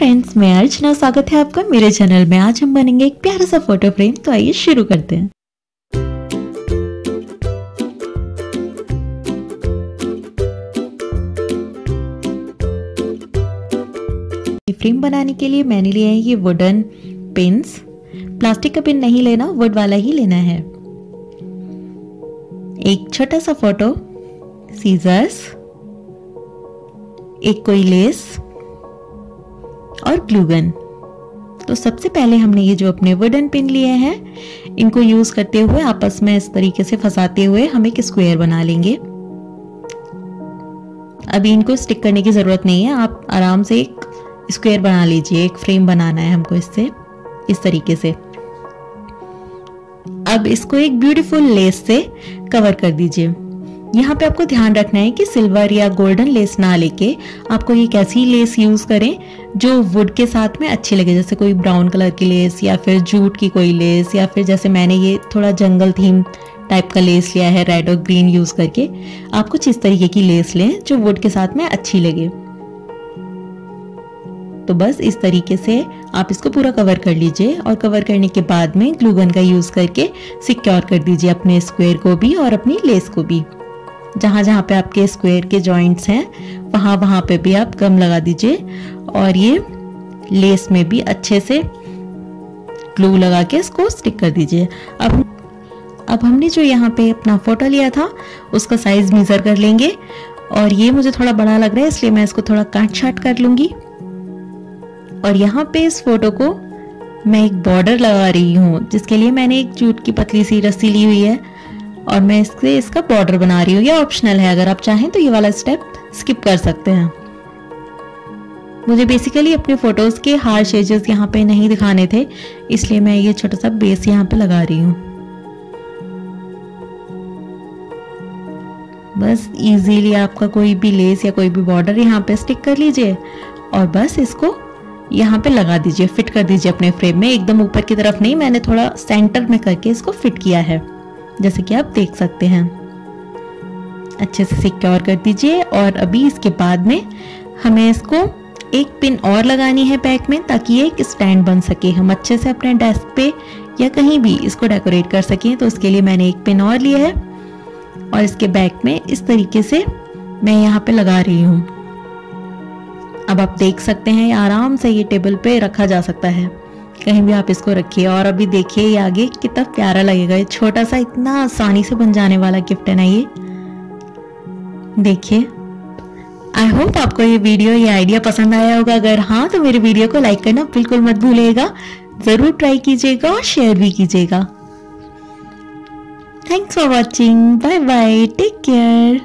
Friends मैं अर्चना, स्वागत है आपका मेरे चैनल में। आज हम बनेंगे एक प्यारा सा फ़ोटो फ्रेम तो आइए शुरू करते हैं। फ्रेम बनाने के लिए मैंने लिया है ये वुडन पिंस प्लास्टिक का पिन नहीं लेना वुड वाला ही लेना है। एक छोटा सा फ़ोटो सीजर्स एक कोई लेस और ग्लूगन। तो सबसे पहले हमने ये जो अपने वुडन पिन लिए हैं, इनको यूज़ करते हुए आपस में इस तरीके से फंसाते हुए हम एक स्क्वायर बना लेंगे। अभी इनको स्टिक करने की ज़रूरत नहीं है, आप आराम से एक स्क्वायर बना लीजिए, एक फ्रेम बनाना है हमको इससे, इस तरीके से। अब इसको एक ब्यूटीफुल लेस से कवर कर दीजिए। यहाँ पे आपको ध्यान रखना है कि सिल्वर या गोल्डन लेस ना लेके आपको एक ऐसी लेस यूज़ करें जो वुड के साथ में अच्छी लगे, जैसे कोई ब्राउन कलर की लेस या फिर जूट की कोई लेस या फिर जैसे मैंने ये थोड़ा जंगल थीम टाइप का लेस लिया है, रेड और ग्रीन यूज़ करके, आप कुछ इस तरीके की लेस लें जो वुड के साथ में अच्छी लगे। तो बस इस तरीके से आप इसको पूरा कवर कर लीजिए और कवर करने के बाद में ग्लूगन का यूज़ करके सिक्योर कर दीजिए अपने स्क्वायर को भी और अपनी लेस को भी। जहाँ जहाँ पे आपके स्क्वायर के जॉइंट्स हैं, वहाँ वहाँ पे भी आप गम लगा दीजिए। और ये लेस में भी अच्छे से ग्लू लगा के इसको स्टिक कर दीजिए। अब अब हमने जो यहाँ पे अपना फ़ोटो लिया था, उसका साइज़ मेज़र कर लेंगे। और ये मुझे थोड़ा बड़ा लग रहा है, इसलिए मैं इसको थोड़ा काट छाट कर लूँगी। और यहाँ पे इस फ़ोटो को मैं एक बॉर्डर लगा रही हूँ, जिसके लिए मैंने एक जूट की पतली सी रस्सी ली हुई है। और मैं इससे इसका बॉर्डर बना रही हूँ। ये ऑप्शनल है, अगर आप चाहें तो ये वाला स्टेप स्किप कर सकते हैं। मुझे बेसिकली अपने फ़ोटोज़ के हार्श एजेस यहाँ पे नहीं दिखाने थे, इसलिए मैं ये छोटा सा बेस यहाँ पे लगा रही हूँ। बस इजीली आपका कोई भी लेस या कोई भी बॉर्डर यहाँ पे स्टिक कर लीजिए और बस इसको यहाँ पे लगा दीजिए फिट कर दीजिए अपने फ्रेम में। एकदम ऊपर की तरफ़ नहीं, मैंने थोड़ा सेंटर में करके इसको फिट किया है। जैसे कि आप देख सकते हैं। अच्छे से सिक्योर कर दीजिए और अभी इसके बाद में हमें इसको एक पिन और लगानी है बैक में ताकि ये एक स्टैंड बन सके। हम अच्छे से अपने डेस्क पे या कहीं भी इसको डेकोरेट कर सकें तो उसके लिए मैंने एक पिन और लिया है। और इसके बैक में इस तरीके से मैं यहाँ पे लगा रही हूँ। अब आप देख सकते हैं आराम से ये टेबल पे रखा जा सकता है। कहीं भी आप इसको रखिए और अभी देखिए ये आगे कितना प्यारा लगेगा। ये छोटा सा इतना आसानी से बन जाने वाला गिफ्ट है ना ये? देखिए। आई होप आपको ये वीडियो ये आइडिया पसंद आया होगा। अगर हाँ तो मेरे वीडियो को लाइक करना बिल्कुल मत भूलिएगा। ज़रूर ट्राई कीजिएगा और शेयर भी कीजिएगा। Thanks for watching bye bye take care